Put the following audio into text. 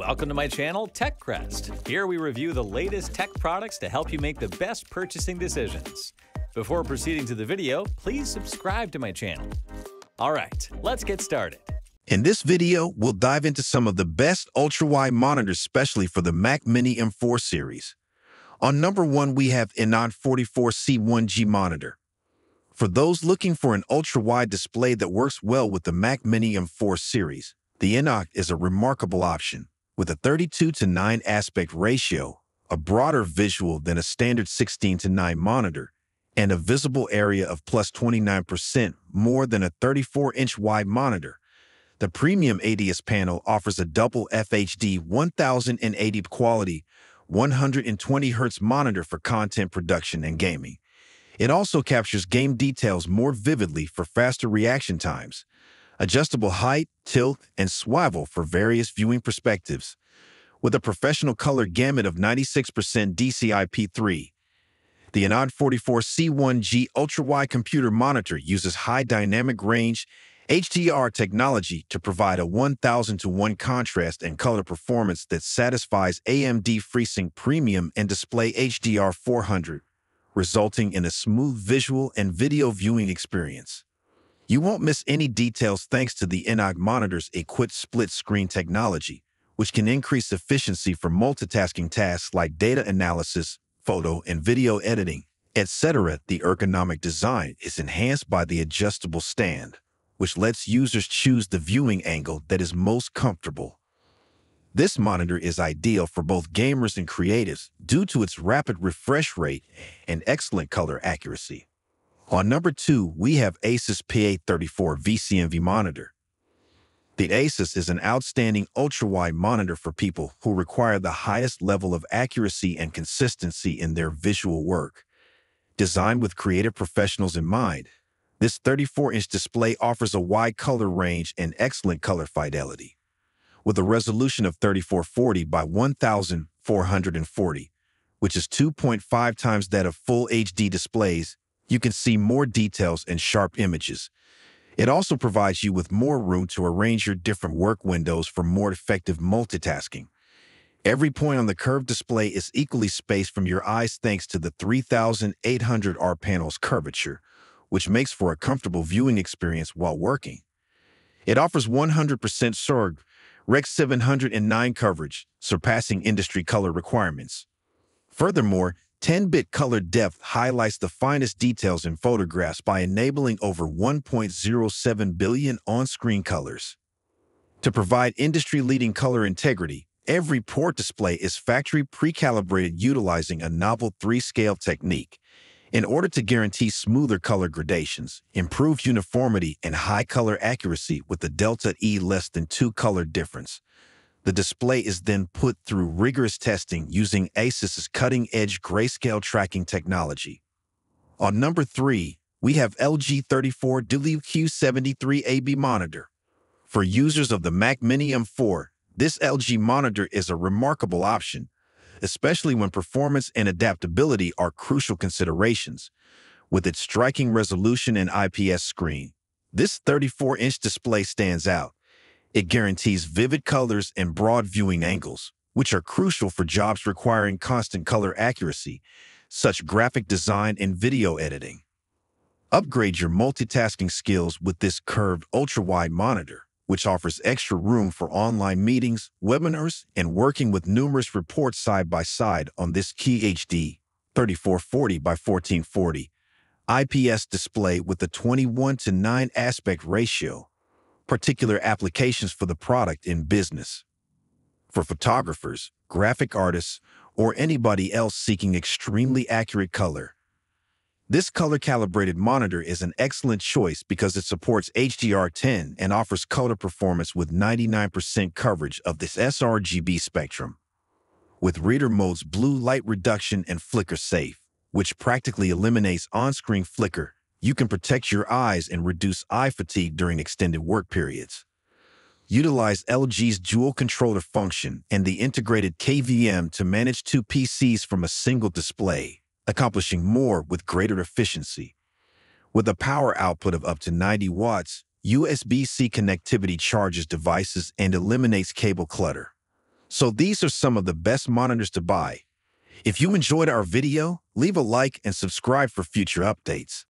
Welcome to my channel, TechCrest. Here we review the latest tech products to help you make the best purchasing decisions. Before proceeding to the video, please subscribe to my channel. All right, let's get started. In this video, we'll dive into some of the best ultra-wide monitors, especially for the Mac Mini M4 series. On number one, we have Innocn 44C1G monitor. For those looking for an ultra-wide display that works well with the Mac Mini M4 series, the Innocn is a remarkable option. With a 32 to 9 aspect ratio, a broader visual than a standard 16 to 9 monitor, and a visible area of plus 29% more than a 34-inch wide monitor, the premium ADS panel offers a double FHD 1080 quality 120 Hz monitor for content production and gaming. It also captures game details more vividly for faster reaction times, adjustable height, tilt, and swivel for various viewing perspectives. With a professional color gamut of 96% DCI-P3, the Innocn 44C1G ultra-wide computer monitor uses high dynamic range HDR technology to provide a 1000 to 1 contrast and color performance that satisfies AMD FreeSync Premium and Display HDR 400, resulting in a smooth visual and video viewing experience. You won't miss any details thanks to the Innocn monitor's equipped split-screen technology, which can increase efficiency for multitasking tasks like data analysis, photo and video editing, etc. The ergonomic design is enhanced by the adjustable stand, which lets users choose the viewing angle that is most comfortable. This monitor is ideal for both gamers and creatives due to its rapid refresh rate and excellent color accuracy. On number two, we have Asus PA34 VCNV monitor. The Asus is an outstanding ultra-wide monitor for people who require the highest level of accuracy and consistency in their visual work. Designed with creative professionals in mind, this 34-inch display offers a wide color range and excellent color fidelity. With a resolution of 3440 by 1440, which is 2.5 times that of full HD displays, you can see more details and sharp images. It also provides you with more room to arrange your different work windows for more effective multitasking. Every point on the curved display is equally spaced from your eyes thanks to the 3800R panel's curvature, which makes for a comfortable viewing experience while working. It offers 100% sRGB Rec 709 coverage, surpassing industry color requirements. Furthermore, 10-bit color depth highlights the finest details in photographs by enabling over 1.07 billion on-screen colors. To provide industry-leading color integrity, every ProArt display is factory pre-calibrated utilizing a novel three-scale technique in order to guarantee smoother color gradations, improved uniformity, and high color accuracy with a delta E less than 2 color difference. The display is then put through rigorous testing using Asus's cutting-edge grayscale tracking technology. On number 3, we have LG 34 WQ73AB monitor. For users of the Mac Mini M4, this LG monitor is a remarkable option, especially when performance and adaptability are crucial considerations. With its striking resolution and IPS screen, this 34-inch display stands out, it guarantees vivid colors and broad viewing angles, which are crucial for jobs requiring constant color accuracy, such graphic design and video editing. Upgrade your multitasking skills with this curved ultra-wide monitor, which offers extra room for online meetings, webinars, and working with numerous reports side by side on this QHD 3440 by 1440 IPS display with a 21 to 9 aspect ratio particular applications for the product in business. For photographers, graphic artists, or anybody else seeking extremely accurate color, this color-calibrated monitor is an excellent choice because it supports HDR10 and offers color performance with 99% coverage of this sRGB spectrum. With reader mode's blue light reduction and flicker safe, which practically eliminates on-screen flicker, you can protect your eyes and reduce eye fatigue during extended work periods. Utilize LG's dual controller function and the integrated KVM to manage two PCs from a single display, accomplishing more with greater efficiency. With a power output of up to 90 watts, USB-C connectivity charges devices and eliminates cable clutter. So these are some of the best monitors to buy. If you enjoyed our video, leave a like and subscribe for future updates.